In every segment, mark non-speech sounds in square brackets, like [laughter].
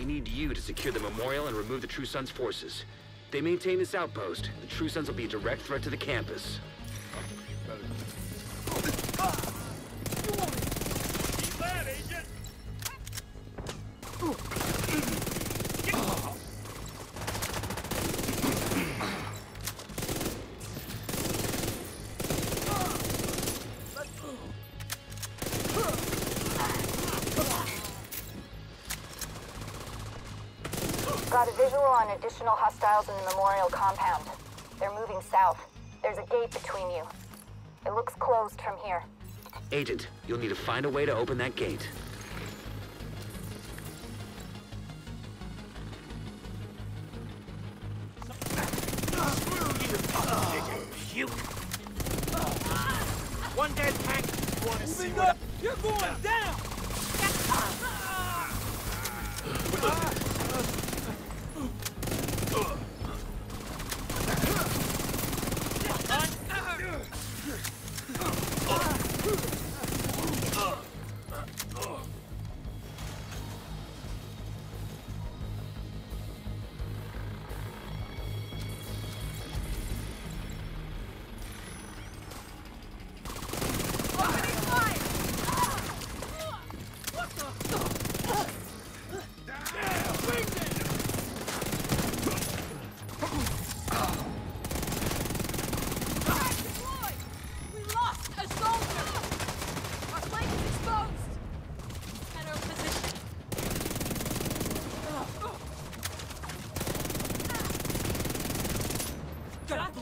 We need you to secure the memorial and remove the True Sons forces. They maintain this outpost, the True Sons will be a direct threat to the campus. Got a visual on additional hostiles in the memorial compound. They're moving south. There's a gate between you. It looks closed from here. Agent, you'll need to find a way to open that gate. One dead tank. Wanna see Moving what up! You're going down! We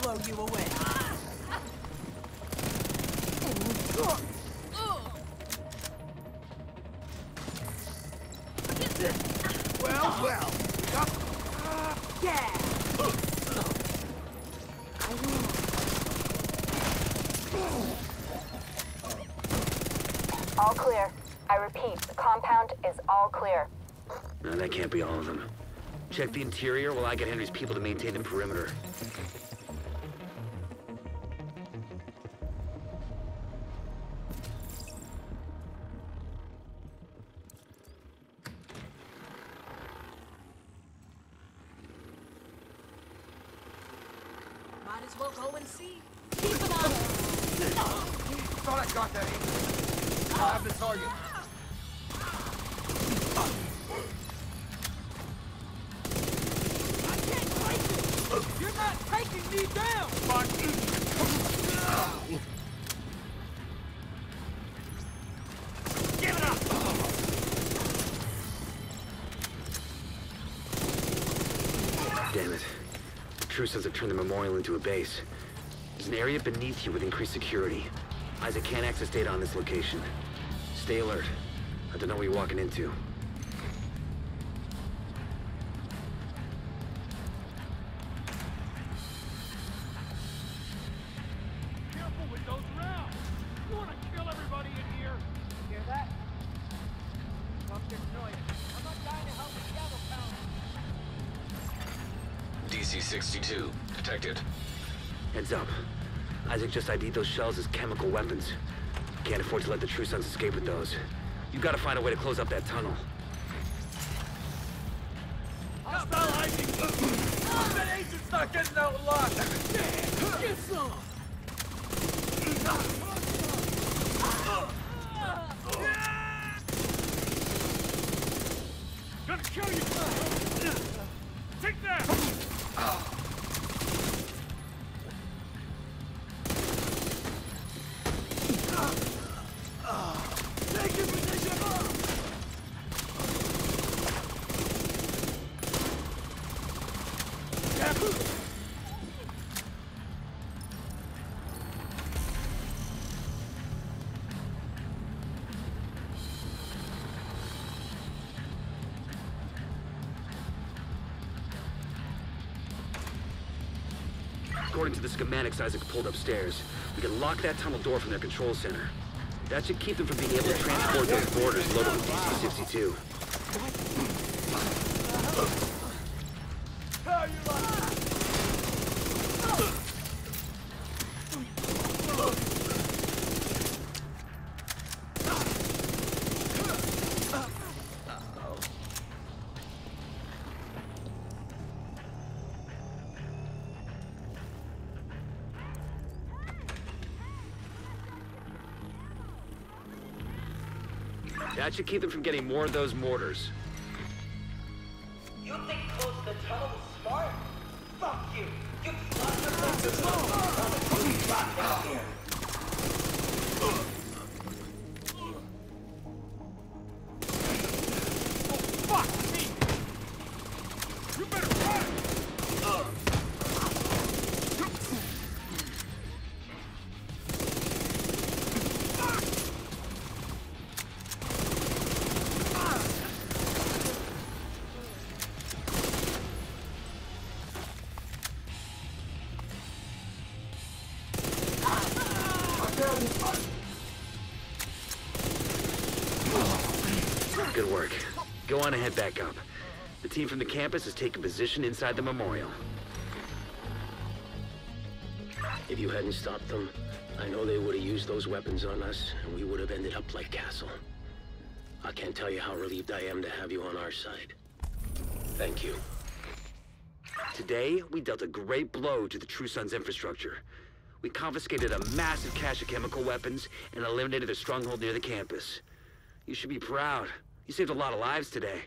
blow you away. Well, well. Yeah! All clear. I repeat, the compound is all clear. No, that can't be all of them. Check the interior while I get Henry's people to maintain the perimeter. Might as well go and see. Keep an eye. [laughs] Thought I got that. Agent. I have the target. I can't break it! You're not taking me down! Give Sons have turned the memorial into a base. There's an area beneath you with increased security. ISAC can't access data on this location. Stay alert. I don't know what you're walking into. DC-62, detected. Heads up. ISAC just ID'd those shells as chemical weapons. Can't afford to let the True Sons escape with those. You gotta find a way to close up that tunnel. Hostile hiding! That agent's not getting out alive! Get some! Gonna kill you! According to the schematics ISAC pulled upstairs, we can lock that tunnel door from their control center. That should keep them from being able to transport those mortars loaded with DC-62. How you like? That should keep them from getting more of those mortars. You think close the tunnel is smart? Fuck you! You lost your place Back down Good work. Go on and head back up. The team from the campus has taken position inside the memorial. If you hadn't stopped them, I know they would have used those weapons on us, and we would have ended up like Castle. I can't tell you how relieved I am to have you on our side. Thank you. Today, we dealt a great blow to the True Sons infrastructure. We confiscated a massive cache of chemical weapons and eliminated their stronghold near the campus. You should be proud. You saved a lot of lives today.